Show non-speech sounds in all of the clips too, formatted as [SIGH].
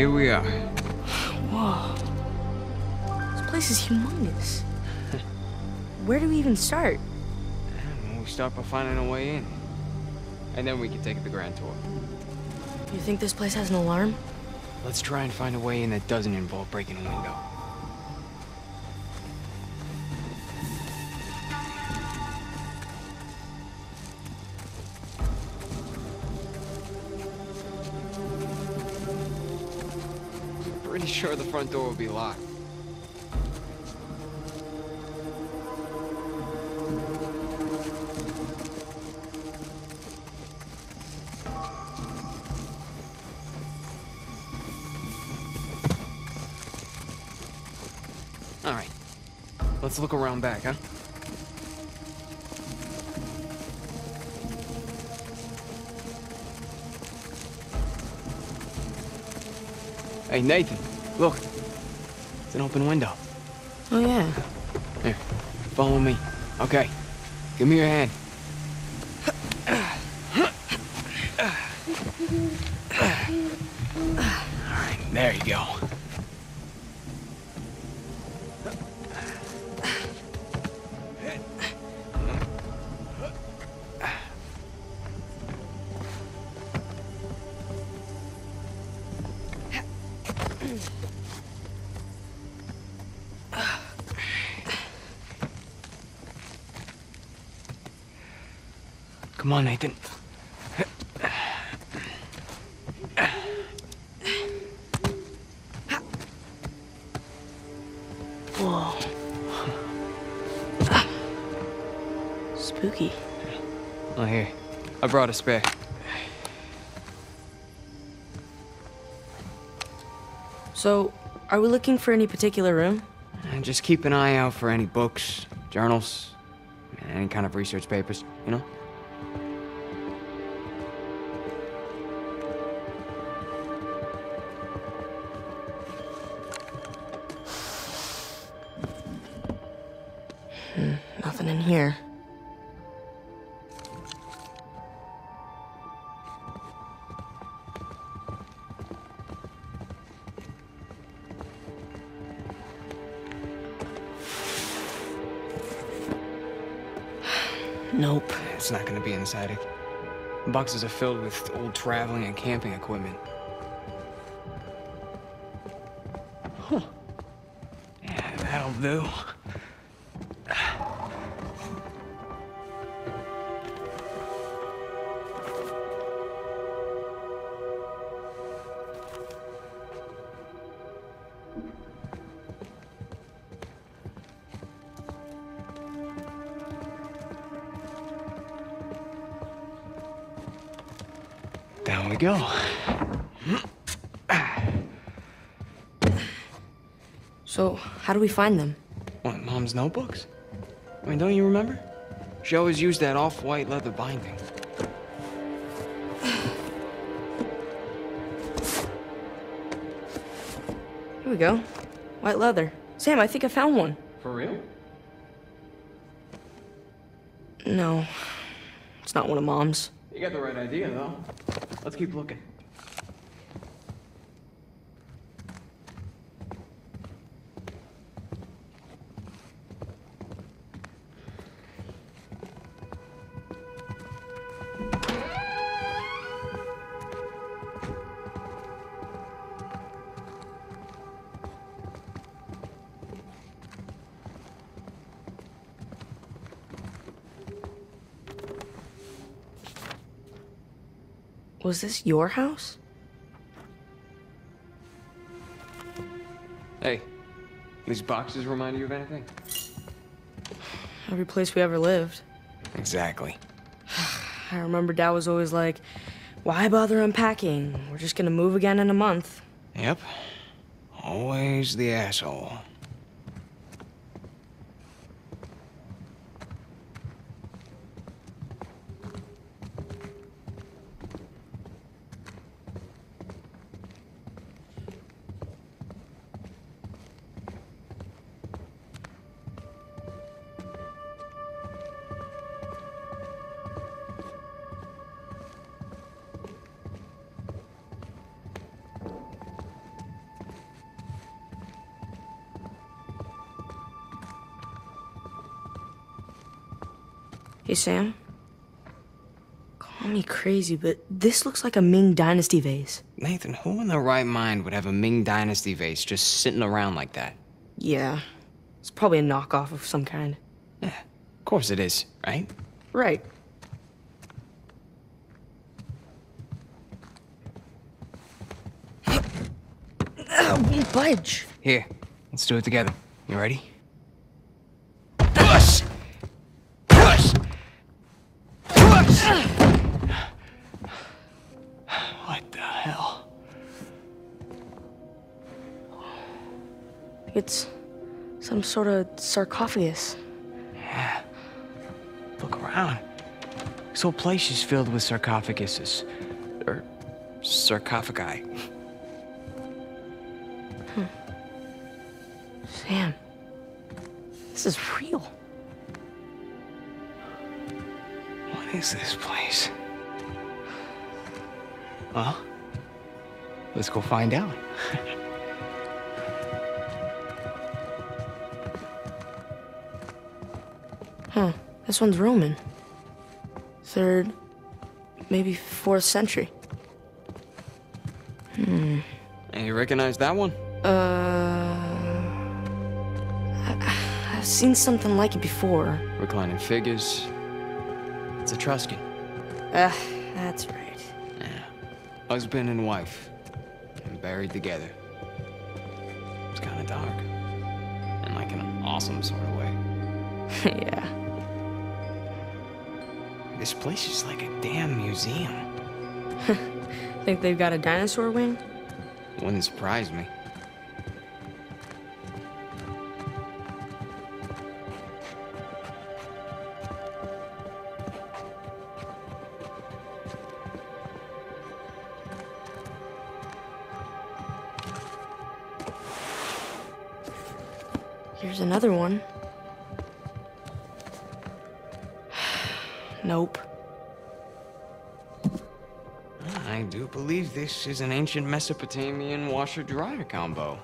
here we are. Whoa. This place is humongous. [LAUGHS] Where do we even start? We start by finding a way in. And then we can take the grand tour. You think this place has an alarm? Let's try and find a way in that doesn't involve breaking a window. Sure the front door will be locked. All right. Let's look around back, huh? Hey, Nathan, look. It's an open window. Oh, yeah. Here, follow me. Okay. Give me your hand. On, Nathan. Whoa. Spooky. Oh, here. I brought a spare. So, are we looking for any particular room? And just keep an eye out for any books, journals, any kind of research papers, you know? It. Boxes are filled with old traveling and camping equipment. Huh. Yeah, that'll do. Find them? What, Mom's notebooks? I mean, don't you remember? She always used that off-white leather binding. [SIGHS] Here we go. White leather. Sam, I think I found one. For real? No. [SIGHS] It's not one of Mom's. You got the right idea, though. Let's keep looking. Was this your house? Hey, these boxes remind you of anything? [SIGHS] Every place we ever lived. Exactly. [SIGHS] I remember Dad was always like, why bother unpacking? We're just gonna move again in a month. Yep. Always the asshole. Sam. Call me crazy, but this looks like a Ming Dynasty vase. Nathan, who in their right mind would have a Ming Dynasty vase just sitting around like that? Yeah. It's probably a knockoff of some kind. Yeah, of course it is, right? Right. [GASPS] won't budge. Here, let's do it together. You ready? Sort of sarcophagus. Yeah. Look around. This whole place is filled with sarcophaguses. Or sarcophagi. Hmm. Sam, this is real. What is this place? Well, let's go find out. [LAUGHS] this one's Roman. Third, maybe fourth century. Hmm. And you recognize that one? Uh. I, I've seen something like it before. Reclining figures. It's Etruscan. Ah, that's right. Yeah. Husband and wife. And buried together. It's kind of dark. In like an awesome sort of way. [LAUGHS] yeah. This place is like a damn museum. [LAUGHS] Think they've got a dinosaur wing? Wouldn't surprise me. Nope. I do believe this is an ancient Mesopotamian washer-dryer combo.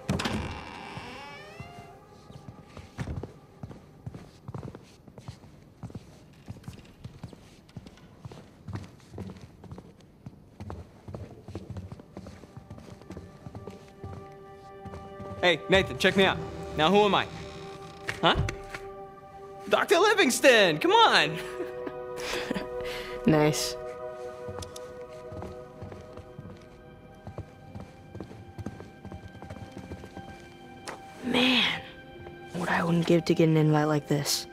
Hey, Nathan, check me out. Now, who am I? Huh? Dr. Livingstone, come on! Nice. Man, what I wouldn't give to get an invite like this.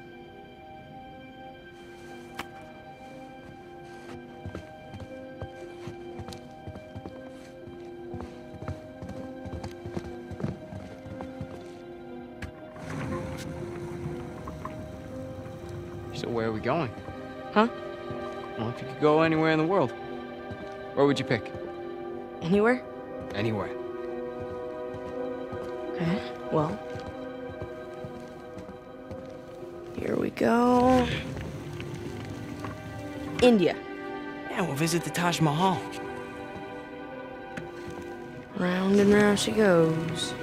Anywhere in the world, where would you pick? Anywhere? Anywhere. Okay, well. Here we go. India. Yeah, we'll visit the Taj Mahal. Round and round she goes.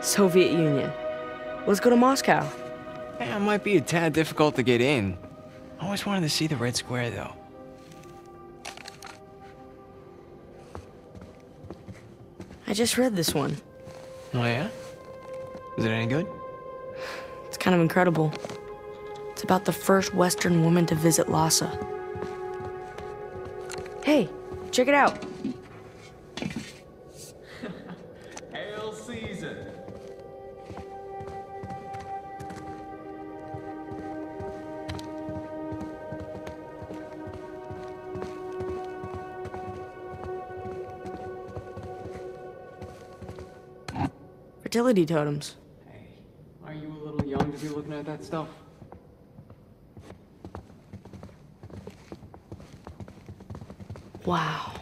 Soviet Union. Let's go to Moscow. Yeah, it might be a tad difficult to get in. I always wanted to see the Red Square, though. I just read this one. Oh, yeah? Is it any good? It's kind of incredible. It's about the first Western woman to visit Lhasa. Hey, check it out. [LAUGHS] Hail Caesar! Fertility totems. Hey, are you a little young to be looking at that stuff? Wow.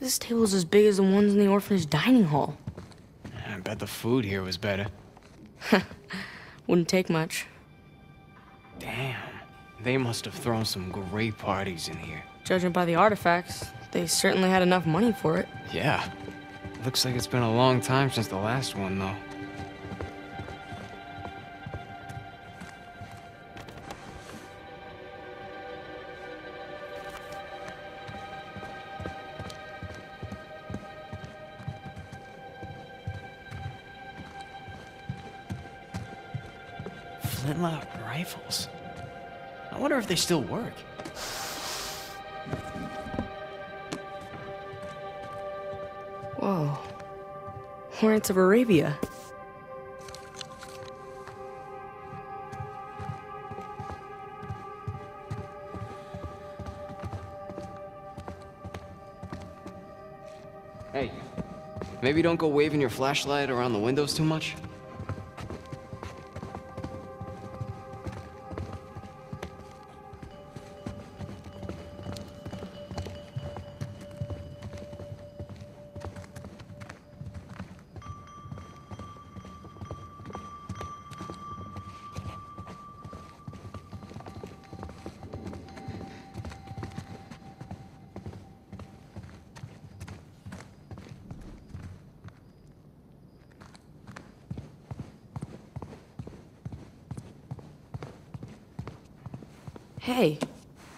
This table's as big as the ones in the orphanage dining hall. I bet the food here was better. [LAUGHS] Wouldn't take much. Damn. They must have thrown some great parties in here. Judging by the artifacts, they certainly had enough money for it. Yeah. Looks like it's been a long time since the last one, though. Flintlock rifles. I wonder if they still work. Of Arabia. Hey, maybe don't go waving your flashlight around the windows too much? Hey,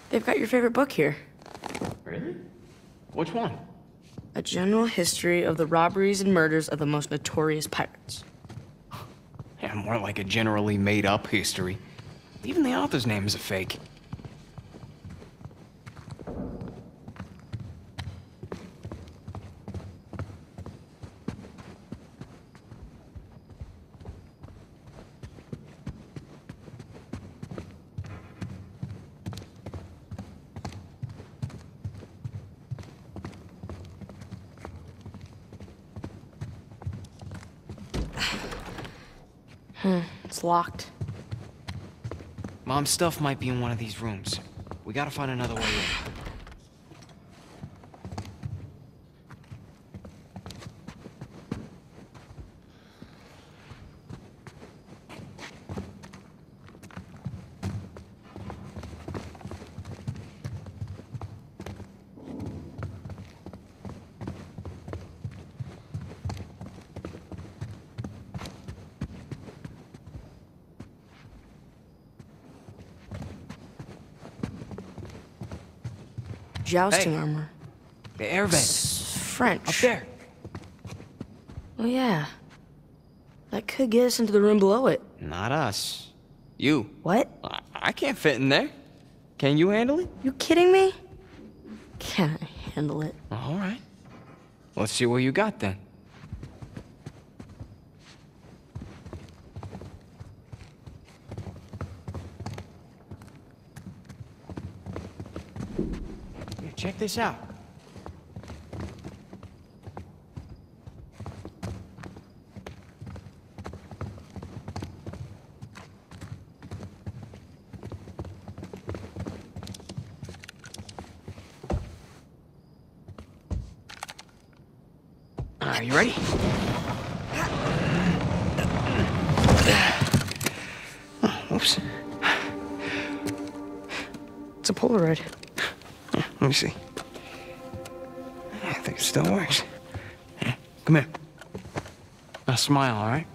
they've got your favorite book here. Really? Which one? A general history of the robberies and murders of the most notorious pirates. Yeah, more like a generally made up history. Even the author's name is a fake. It's locked. Mom's stuff might be in one of these rooms. We gotta find another way in. Jousting Hey. armor. The air vent. It's French. Up there. Oh, yeah. That could get us into the room below it. Not us. You. What? I, I can't fit in there. Can you handle it? You kidding me? Can't handle it. All right. Let's see what you got then. Here, check this out. Are you ready? Oh, oops. It's a Polaroid. Let me see. Still works. Come here. Now smile, all right?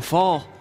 Don't fall.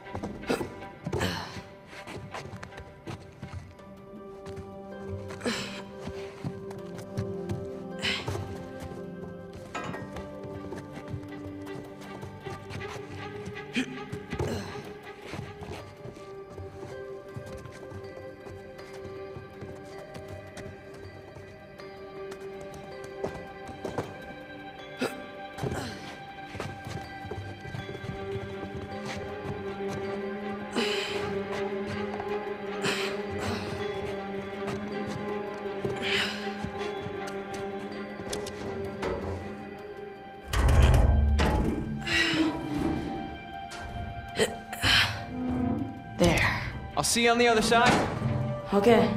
I'll see you on the other side. Okay.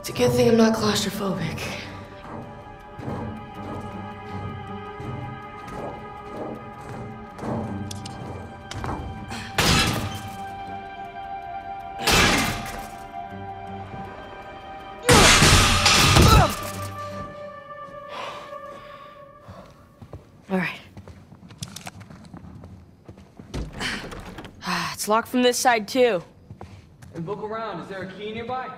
It's a good thing I'm not claustrophobic. All right. [SIGHS] Ah, it's locked from this side, too. Look around. Is there a key nearby?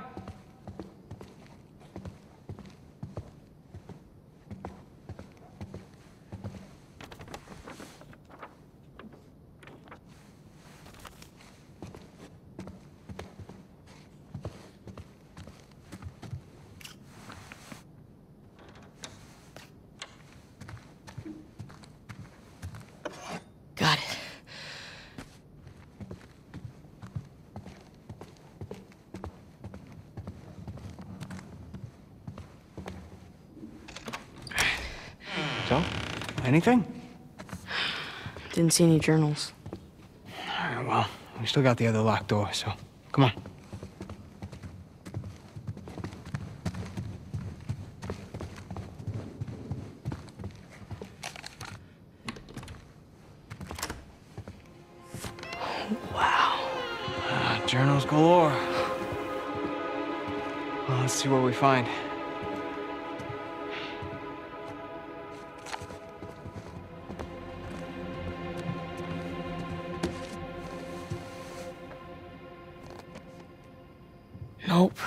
Got it. So, anything? Didn't see any journals. All right, well, we still got the other locked door, so come on. Wow. Uh, journals galore. Well, let's see what we find. Nope.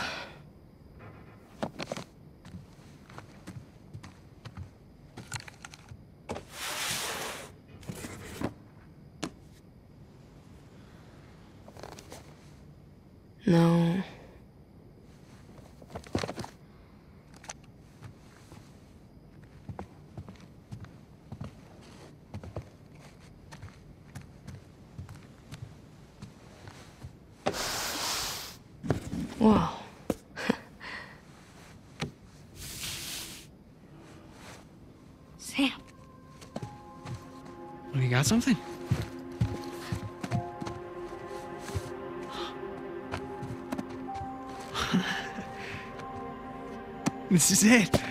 No. Whoa. Sam. You got something? [LAUGHS] this is it.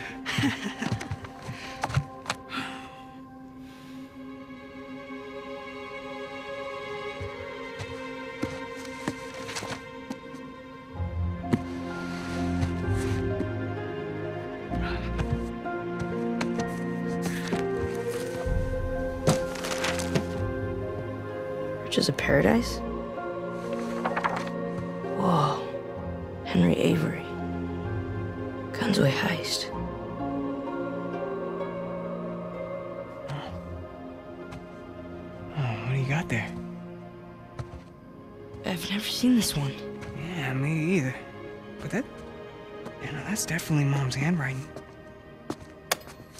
Handwriting.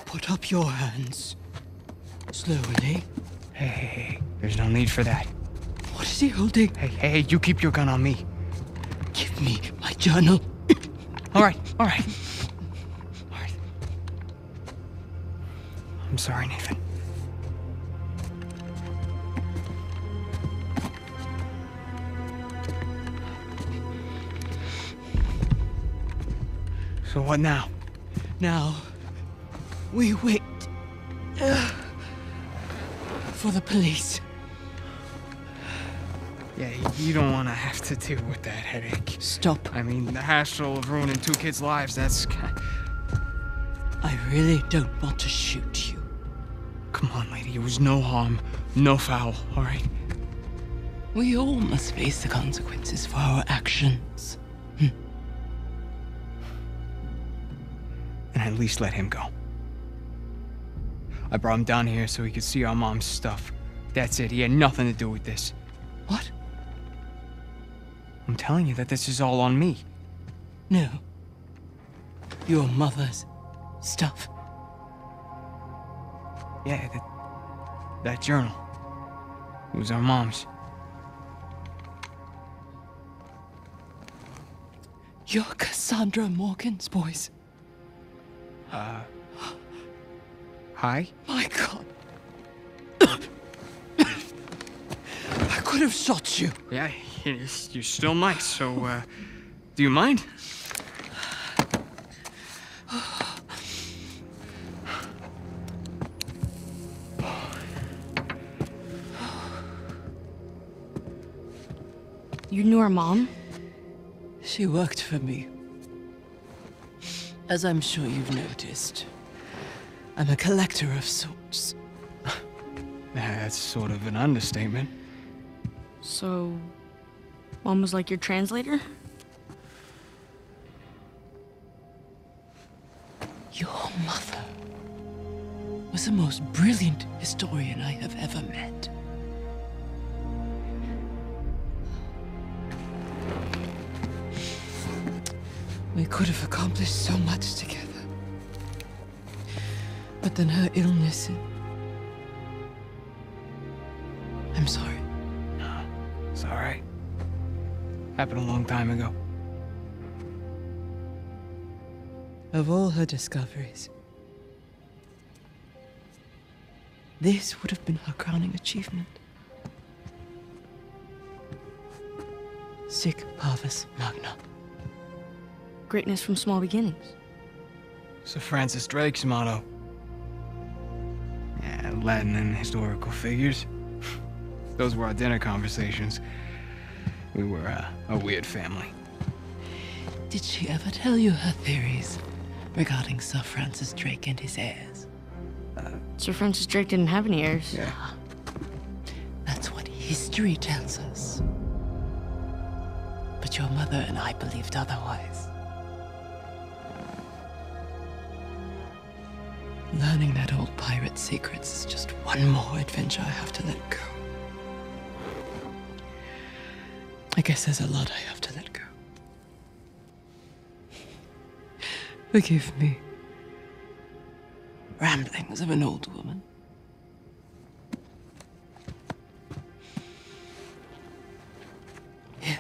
Put up your hands. Slowly. Hey, hey, hey, there's no need for that. What is he holding? Hey, hey, hey, you keep your gun on me. Give me my journal. All right, all right. All right. I'm sorry, Nathan. So what now? Now, we wait uh, for the police. Yeah, you don't want to have to deal with that headache. Stop. I mean, the hassle of ruining two kids' lives, that's... I really don't want to shoot you. Come on, lady, it was no harm, no foul, all right? We all must face the consequences for our actions. At least let him go. I brought him down here so he could see our mom's stuff. That's it, he had nothing to do with this. What? I'm telling you that this is all on me. No. Your mother's stuff. Yeah, that, that journal. It was our mom's. You're Cassandra Morgan's boys. Hi? My God. I could have shot you. Yeah, you you still might, so, uh, do you mind? You knew our mom? She worked for me. As I'm sure you've noticed, I'm a collector of sorts. [LAUGHS] That's sort of an understatement. So, Mom was like your translator? Your mother was the most brilliant historian I have ever met. We could have accomplished so much together. But then her illness. I'm sorry. No, It's all right. Happened a long time ago. Of all her discoveries, this would have been her crowning achievement. Sic Parvis Magna. Greatness from small beginnings. Sir Francis Drake's motto. Yeah, Latin and historical figures. [LAUGHS] Those were our dinner conversations. We were uh, a weird family. Did she ever tell you her theories regarding Sir Francis Drake and his heirs? Sir Francis Drake didn't have any heirs. Yeah. That's what history tells us. But your mother and I believed otherwise. Learning that old pirate's secrets is just one more adventure I have to let go. I guess there's a lot I have to let go. Forgive me. Ramblings of an old woman. Here.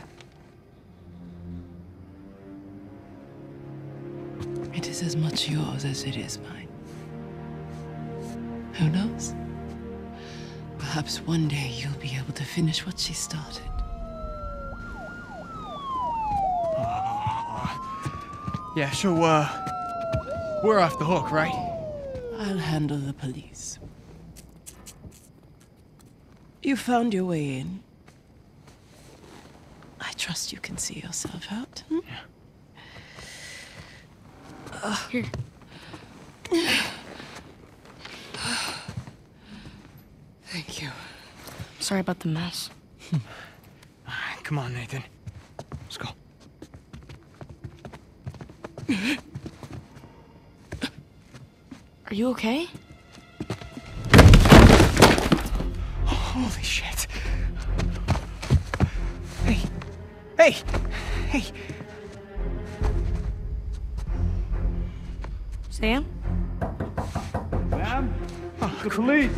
It is as much yours as it is mine. Who knows? Perhaps one day you'll be able to finish what she started. Yeah, so, uh, we're off the hook, right? I'll handle the police. You found your way in. I trust you can see yourself out. hmm? Here. Thank you. Sorry about the mess. [LAUGHS] Come on, Nathan. Let's go. Are you okay? Holy shit. Hey. Hey. Hey. Sam? Ma'am? Oh, the police.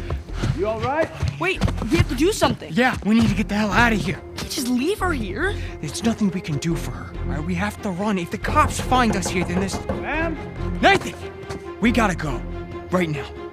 You all right? Wait, we have to do something. Yeah, we need to get the hell out of here. Can't just leave her here. There's nothing we can do for her. All right, we have to run. If the cops find us here, then this. Ma'am? Nathan! We gotta go. Right now.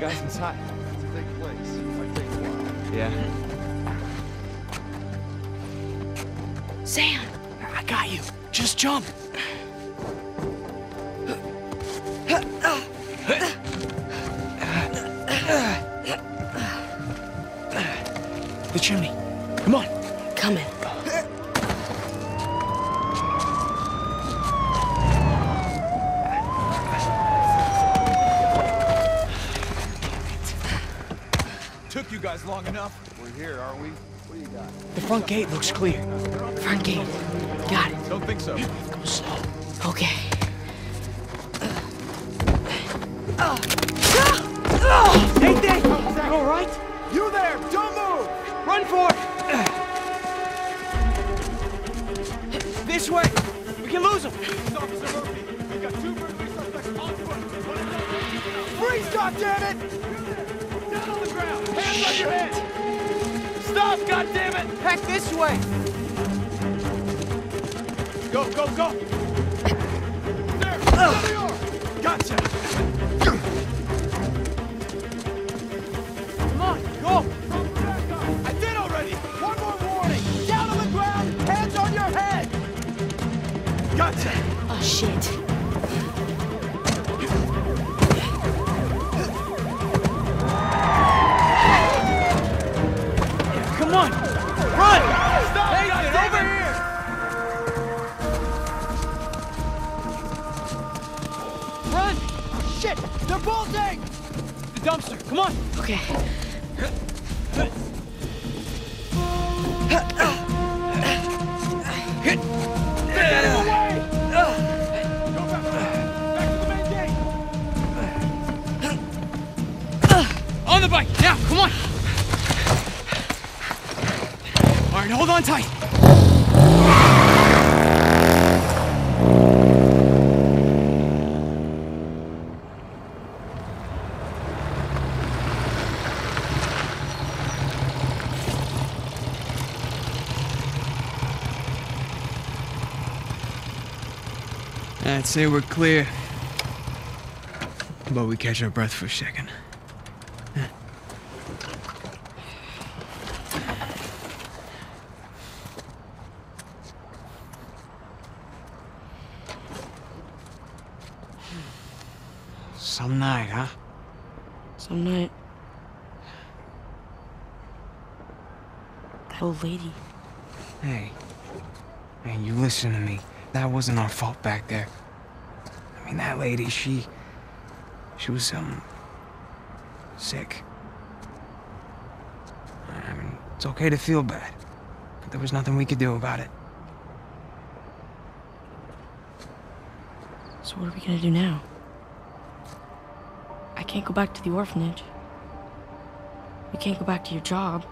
Heard back from the guys inside. Take place. Might take a while. Yeah. Sam! I got you. Just jump. The chimney. Come on. Coming. Took you guys long enough. We're here, aren't we? What do you got? The front gate looks clear. Front gate. Got it. Don't think so. Go slow. Okay. Nathan! Is that all right? You there! Don't move! Run for it! This way! We can lose him! Officer Murphy, we got two burglary suspects on foot. One is on- Freeze, goddammit! Hands on your head! Stop, goddammit! Heck, this way! Go, go, go! There! Are! Gotcha! Come on, go! I did already! One more warning! Down on the ground! Hands on your head! Gotcha! Oh, shit. Shit! They're bolting! The dumpster! Come on! Okay. Get out of the way! Go back, back to the main gate! On the bike, now, come on! All right, hold on tight. I'd say we're clear. But we catch our breath for a second. Some night, huh? Some night. That old lady. Hey. Hey, you listen to me. That wasn't our fault back there. That lady, she. She was, um. sick. I mean, it's okay to feel bad, but there was nothing we could do about it. So what are we gonna do now? I can't go back to the orphanage. You can't go back to your job.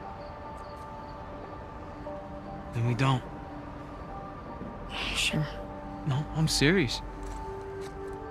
Then we don't. [SIGHS] Sure. No, I'm serious.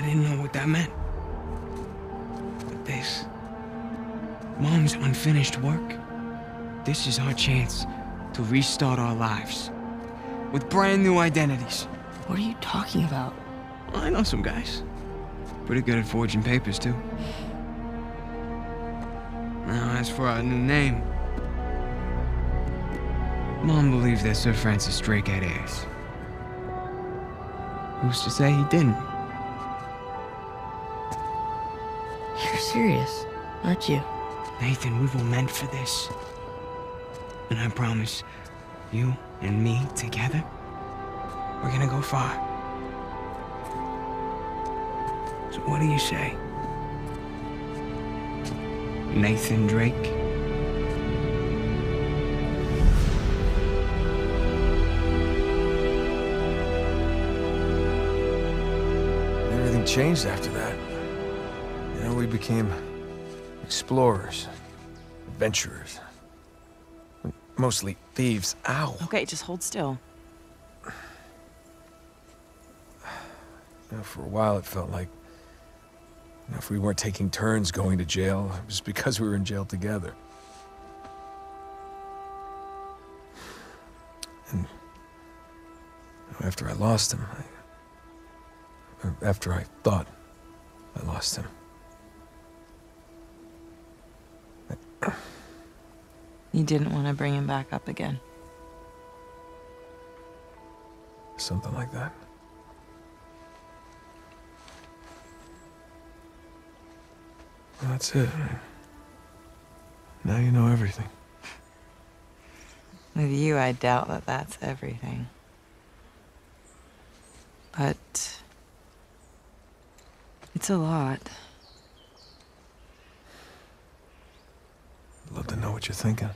I didn't know what that meant. But this, Mom's unfinished work, this is our chance to restart our lives with brand new identities. What are you talking about? I know some guys. Pretty good at forging papers, too. Now, as for our new name, Mom believes that Sir Francis Drake had heirs. Who's to say he didn't? Serious, aren't you? Nathan, we were meant for this. And I promise, you and me together, we're gonna go far. So what do you say? Nathan Drake? Everything changed after that. You know, we became explorers, adventurers. Mostly thieves. Ow. Okay, just hold still. You know, for a while, it felt like you know, if we weren't taking turns going to jail, it was because we were in jail together. And after I lost him, I, after I thought I lost him, You didn't want to bring him back up again. something like that. Well, that's it. Now you know everything. With you, I doubt that that's everything. But it's a lot. Love to know what you're thinking.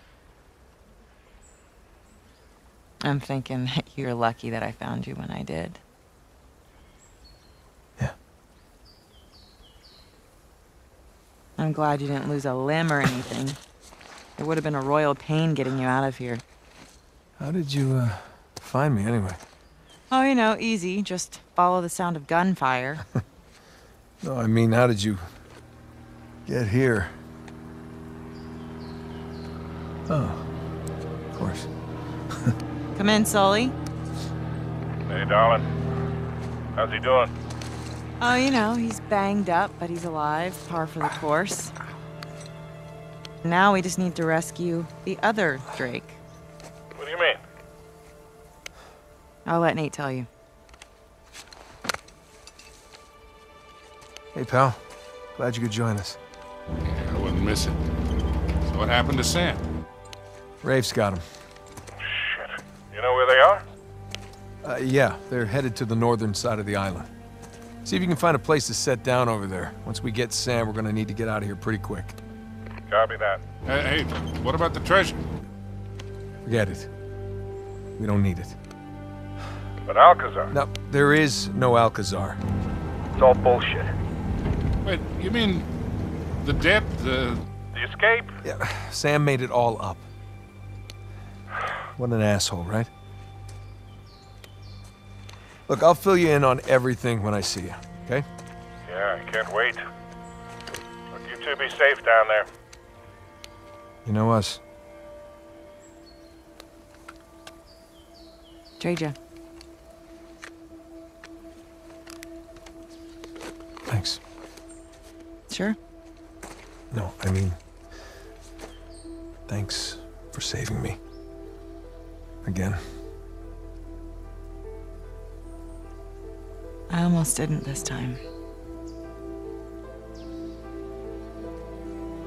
I'm thinking [LAUGHS] that you're lucky that I found you when I did. Yeah. I'm glad you didn't lose a limb or anything. It would have been a royal pain getting you out of here. How did you, uh, find me anyway? Oh, you know, easy. Just follow the sound of gunfire. [LAUGHS] No, I mean, how did you get here? Come in, Sully. Hey, darling. How's he doing? Oh, you know, he's banged up, but he's alive. Par for the course. Now we just need to rescue the other Drake. What do you mean? I'll let Nate tell you. Hey, pal. Glad you could join us. Yeah, I wouldn't miss it. So what happened to Sam? Rafe's got him. Uh, yeah, they're headed to the northern side of the island. See if you can find a place to set down over there. Once we get Sam, we're gonna need to get out of here pretty quick. Copy that. Hey, hey, what about the treasure? Forget it. We don't need it. But Alcazar. No, there is no Alcazar. It's all bullshit. Wait, you mean the debt, the... The escape? Yeah, Sam made it all up. What an asshole, right? Look, I'll fill you in on everything when I see you, okay? Yeah, I can't wait. Look, you two be safe down there. You know us. Traja. Thanks. Sure? No, I mean... Thanks for saving me. Again. I almost didn't this time.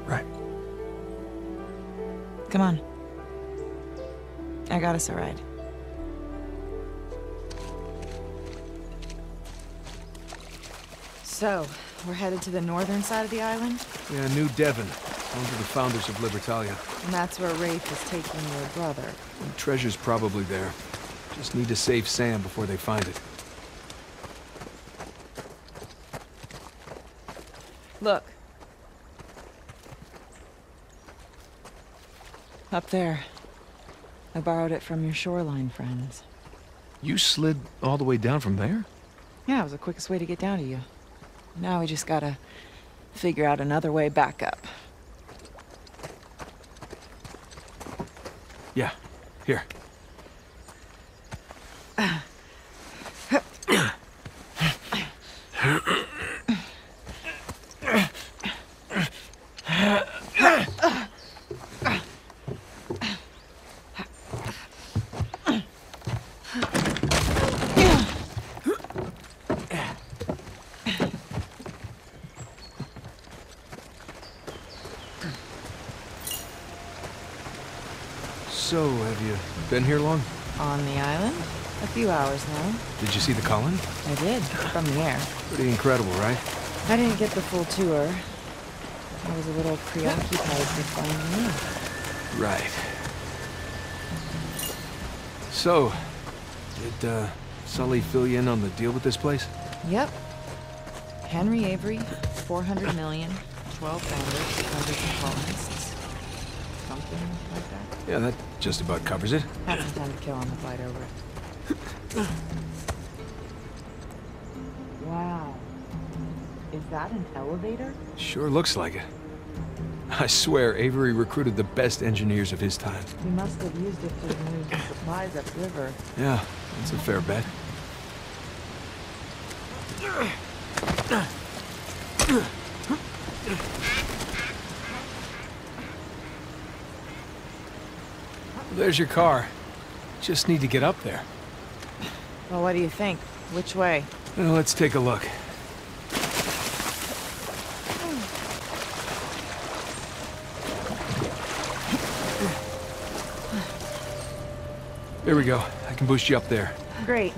Right. Come on. I got us a ride. So, we're headed to the northern side of the island, Yeah, New Devon. Home to the founders of Libertalia. and that's where Rafe is taking your brother. The treasure's probably there. Just need to save Sam before they find it. Look. Up there. I borrowed it from your shoreline friends. You slid all the way down from there? Yeah, it was the quickest way to get down to you. Now we just gotta figure out another way back up. Yeah. Here. [CLEARS THROAT] So, have you been here long? On the island? A few hours now. Did you see the colony? I did, from the air. Pretty incredible, right? I didn't get the full tour. I was a little preoccupied with finding you. Right. So, did uh, Sully fill you in on the deal with this place? Yep. Henry Avery, 400 million, 12 founders, hundreds of colonists. Something like that. Yeah, that just about covers it. Had some time to kill on the flight over. wow. Is that an elevator? Sure looks like it. I swear, Avery recruited the best engineers of his time. He must have used it to move supplies upriver. Yeah, that's a fair bet. There's your car. Just need to get up there. Well, what do you think? Which way? Well, let's take a look. There we go. I can boost you up there. Great.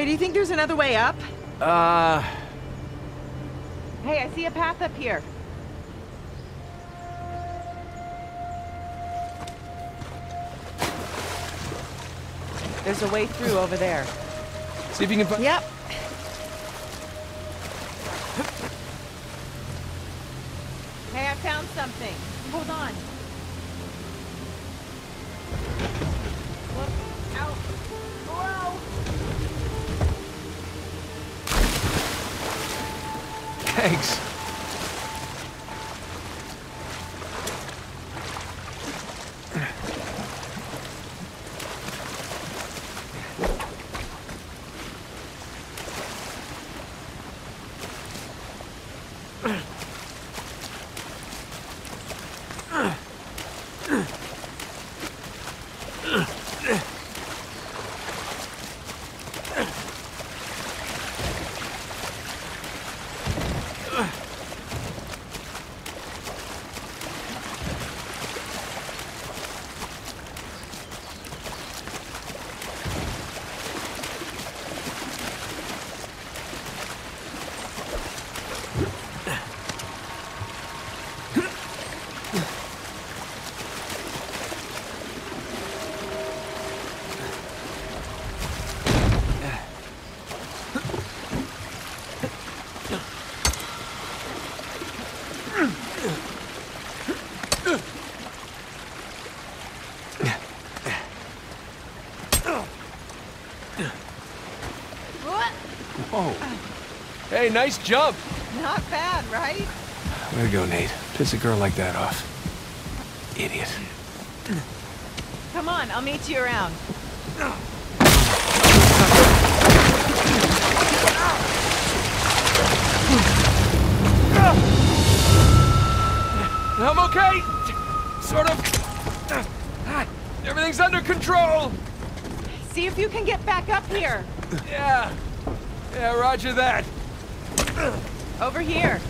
Hey, do you think there's another way up? Uh, Hey, I see a path up here. There's a way through over there. see if you can find. Yep. Hey, I found something. Hold on. Look out. Whoa! Thanks. Whoa. Hey, nice jump. Not bad, right? Way to go, Nate. Piss a girl like that off. Idiot. Come on, I'll meet you around. I'm okay. Sort of. Everything's under control. See if you can get back up here. Yeah. Yeah, roger that. Over here.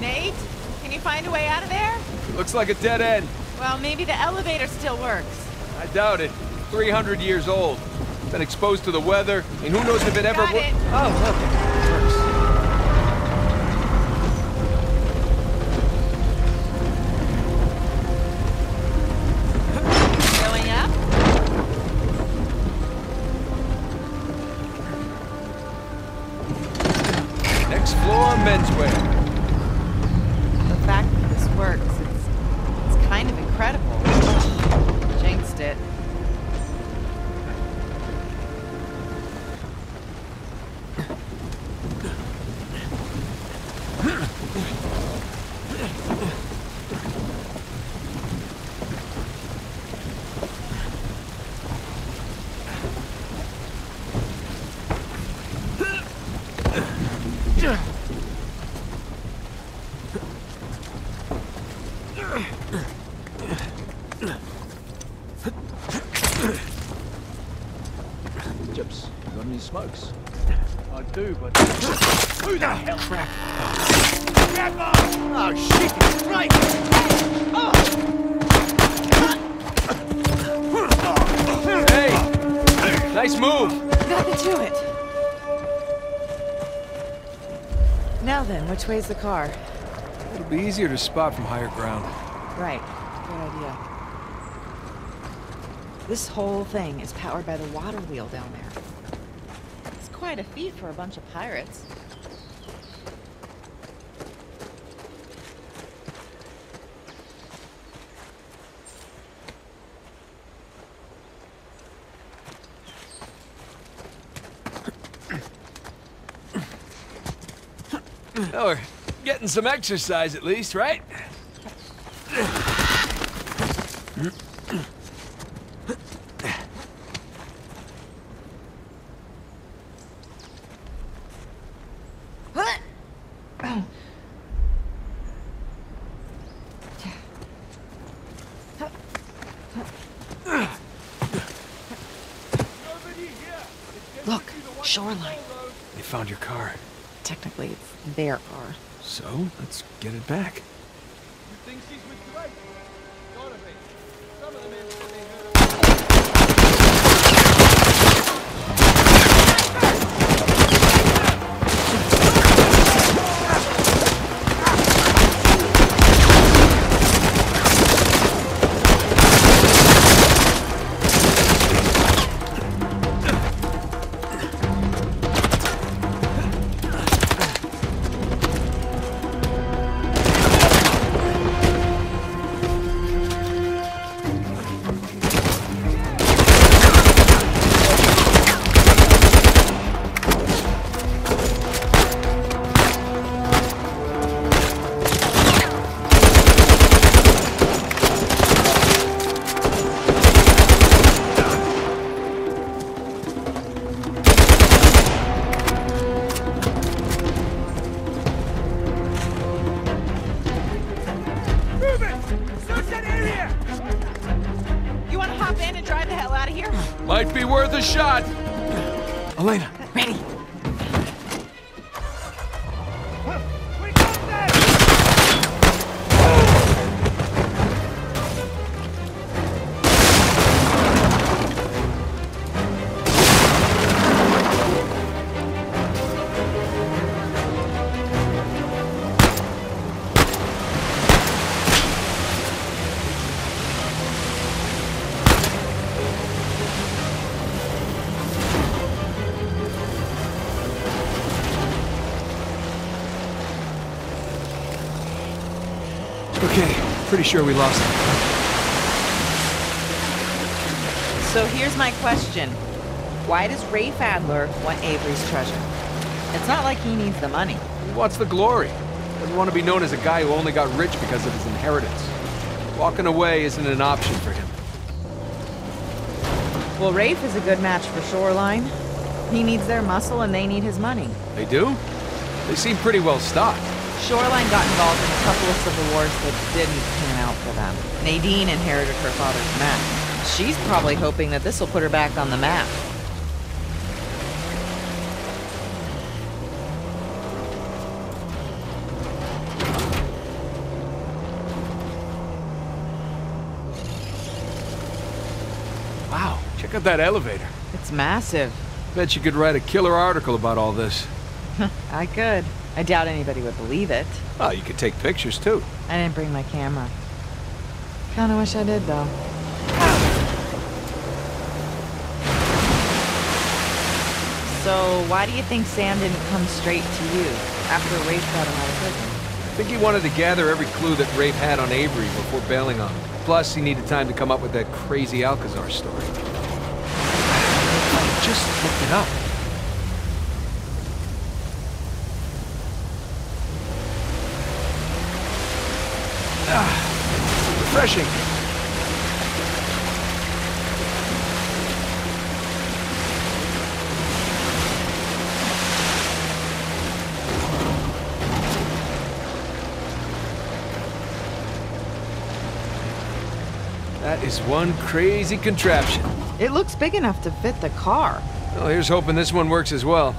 Nate, can you find a way out of there? Looks like a dead end. Well, maybe the elevator still works. I doubt it. 300 years old. Been exposed to the weather, and who knows if it ever Got it. Oh, look. Nice move! Nothing to it. Now then, which way's the car? It'll be easier to spot from higher ground. Right. Good idea. This whole thing is powered by the water wheel down there. It's quite a feat for a bunch of pirates. Oh, we're getting some exercise at least, right? Look, shoreline. They found your car. Technically, it's their are. So, let's get it back. Pretty sure we lost him. So here's my question. Why does Rafe Adler want Avery's treasure? It's not like he needs the money. He wants the glory. Doesn't want to be known as a guy who only got rich because of his inheritance. Walking away isn't an option for him. Well, Rafe is a good match for Shoreline. He needs their muscle and they need his money. They do? They seem pretty well stocked. Shoreline got involved in a couple of civil wars that didn't pan out for them. Nadine inherited her father's map. She's probably hoping that this will put her back on the map. Wow, check out that elevator. It's massive. Bet you could write a killer article about all this. [LAUGHS] I could. I doubt anybody would believe it. Oh, you could take pictures too. I didn't bring my camera. Kinda wish I did, though. So, why do you think Sam didn't come straight to you after Rafe got him out of prison? I think he wanted to gather every clue that Rafe had on Avery before bailing on him. Plus, he needed time to come up with that crazy Alcazar story. I just looked it up. That is one crazy contraption. It looks big enough to fit the car. Well, here's hoping this one works as well.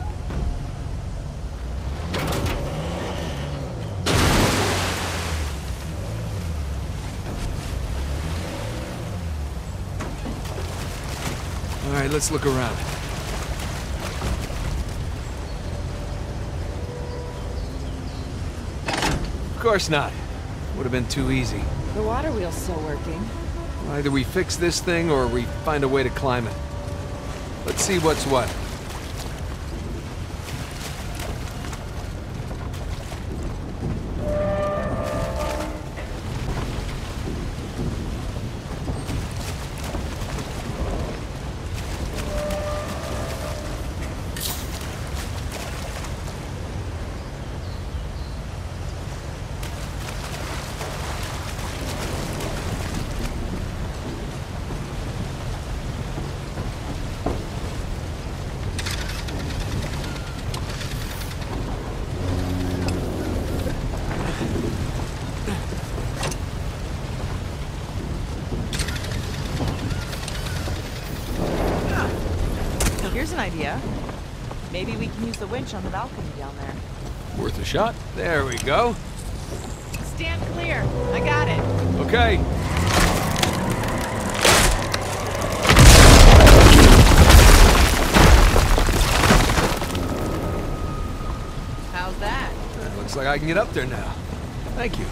Right, let's look around. Of course not. Would have been too easy. The water wheel's still working. Either we fix this thing or we find a way to climb it. Let's see what's what. Here's an idea. Maybe we can use the winch on the balcony down there. Worth a shot. There we go. Stand clear. I got it. Okay. How's that? Looks like I can get up there now. Thank you.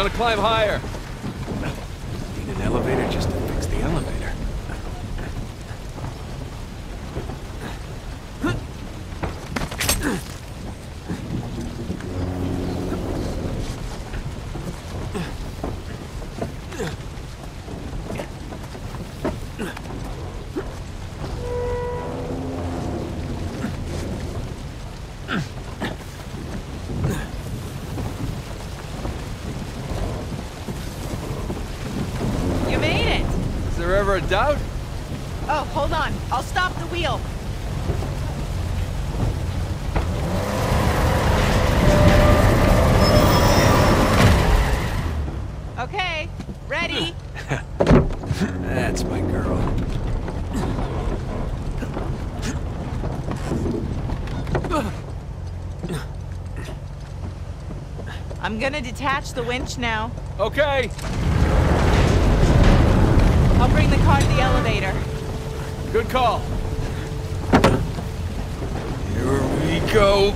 Gonna climb higher. Need an elevator just to fix the elevator. Bummed out? Oh, hold on. I'll stop the wheel. Okay, ready? [LAUGHS] That's my girl. I'm gonna detach the winch now. Okay, I'll bring the car to the elevator. good call. Here we go.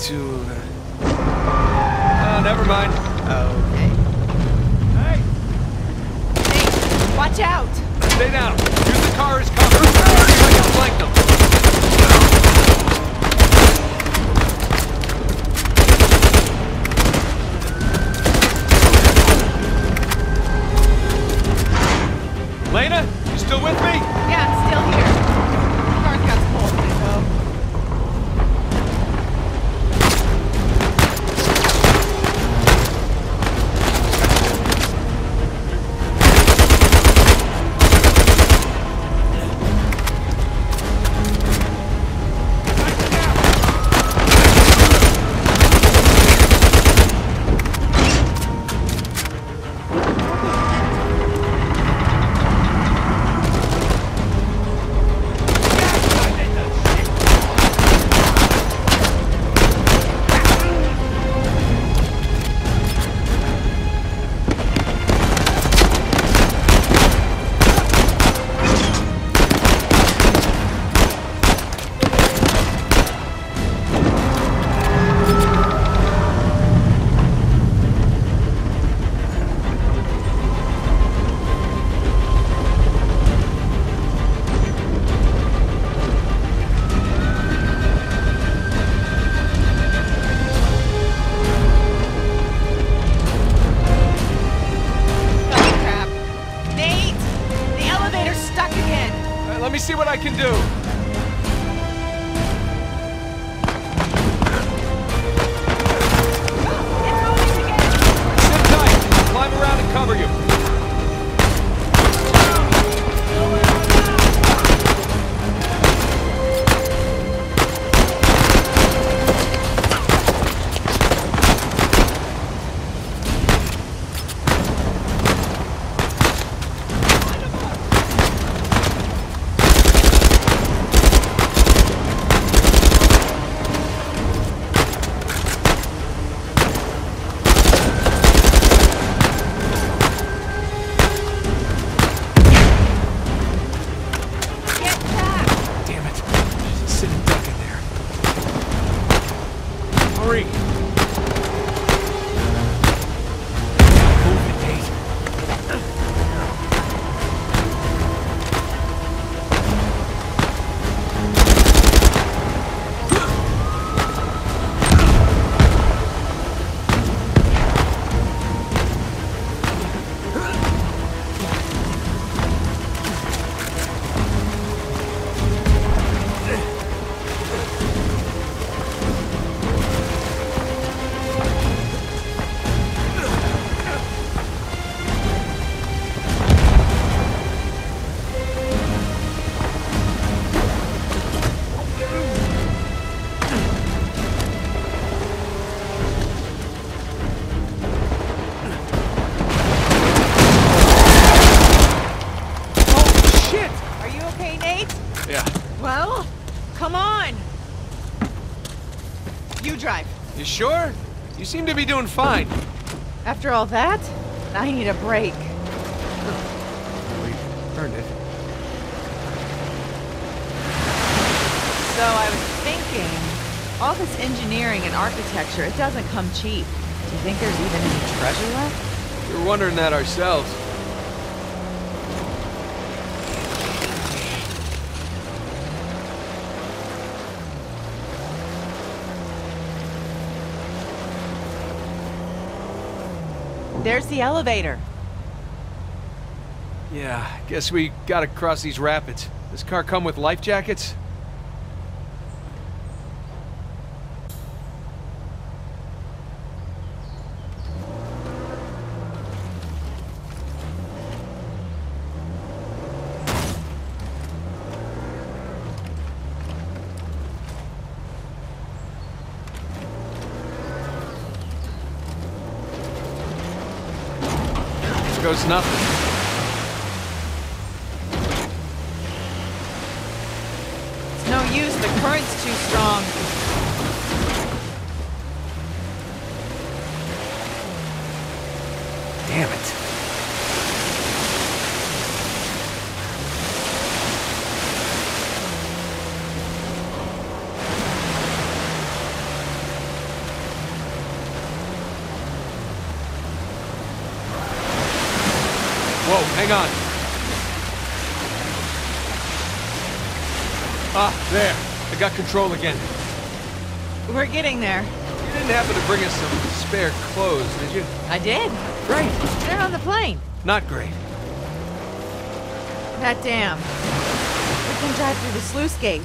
To. Uh... Never mind. Okay. Hey, Nate, watch out! stay down. Use the car as cover. I can flank them. Lena, you still with me? Yeah, it's still here. Sure? You seem to be doing fine. After all that, I need a break. We Earned it. So I was thinking, all this engineering and architecture, it doesn't come cheap. Do you think there's even any treasure left? We're wondering that ourselves. There's the elevator. Yeah, guess we gotta cross these rapids. Does car come with life jackets? Here goes nothing. It's no use, the current's too strong. Damn it. Whoa, hang on. Ah, there. I got control again. We're getting there. You didn't happen to bring us some spare clothes, did you? I did. Great. They're on the plane. Not great. That dam. We can drive through the sluice gate.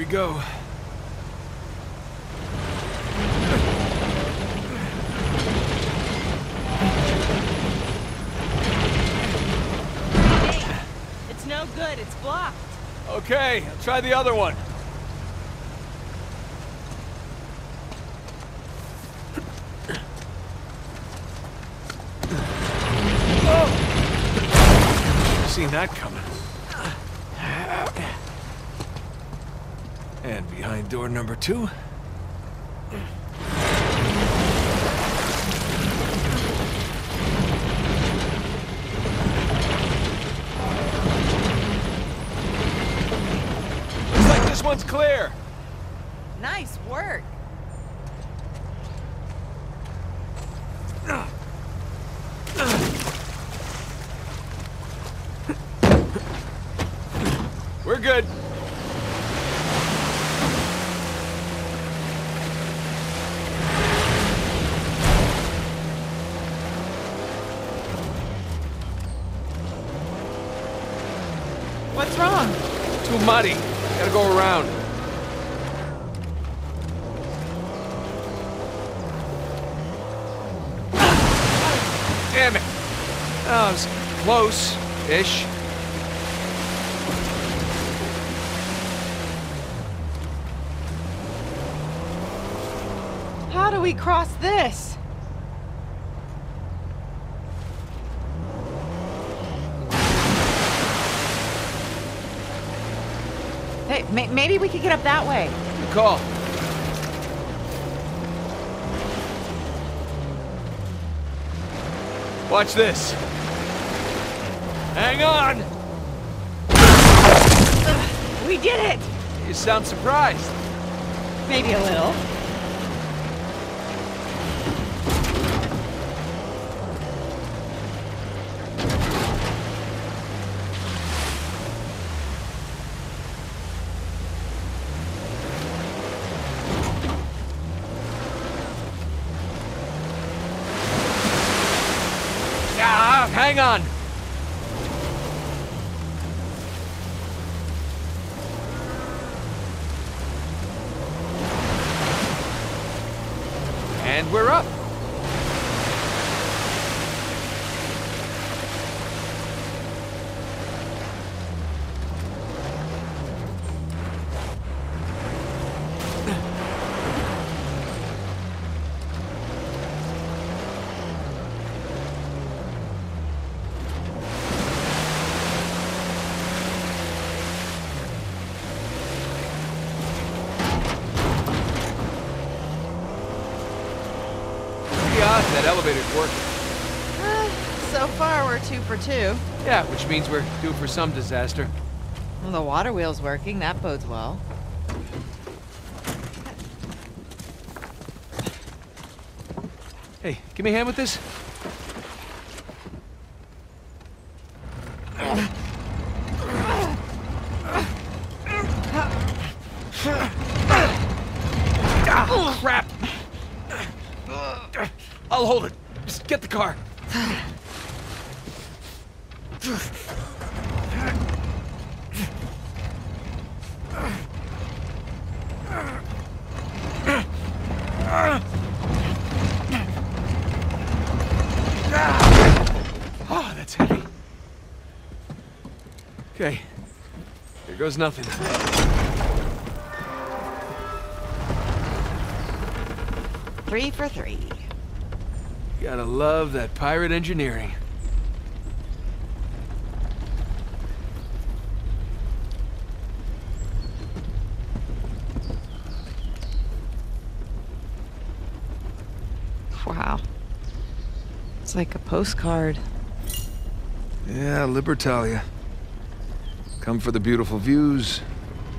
We go. It's no good. It's blocked. Okay, I'll try the other one. Oh! Seen that coming. And behind door number two. Looks like this one's clear. Nice work. We're good. What's wrong? Too muddy. Gotta go around. Damn it. Oh, it was close-ish. How do we cross this? Hey, may maybe we could get up that way. Good call. Watch this. Hang on! We did it! You sound surprised. Maybe a little. Ah, hang on. And we're up. Pretty odd that elevator's working. So far, we're two for two. Yeah, which means we're due for some disaster. Well, the water wheel's working. That bodes well. Hey, give me a hand with this. Oh, that's heavy. Okay. Here goes nothing. Three for three. Gotta love that pirate engineering. Wow. It's like a postcard. Yeah, Libertalia. Come for the beautiful views,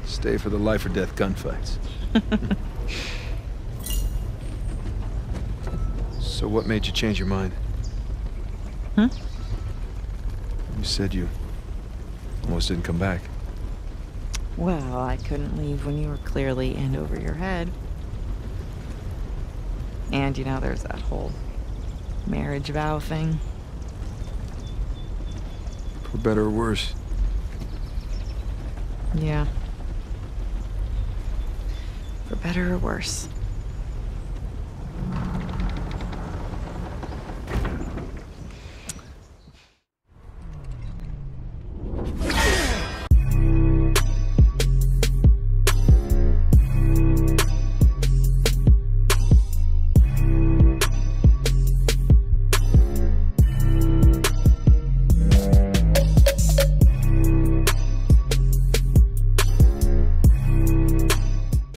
stay for the life or death gunfights. [LAUGHS] so what made you change your mind? Hmm? You said you almost didn't come back. Well, I couldn't leave when you were clearly in over your head. And, you know, there's that whole marriage vow thing. For better or worse. Yeah. For better or worse.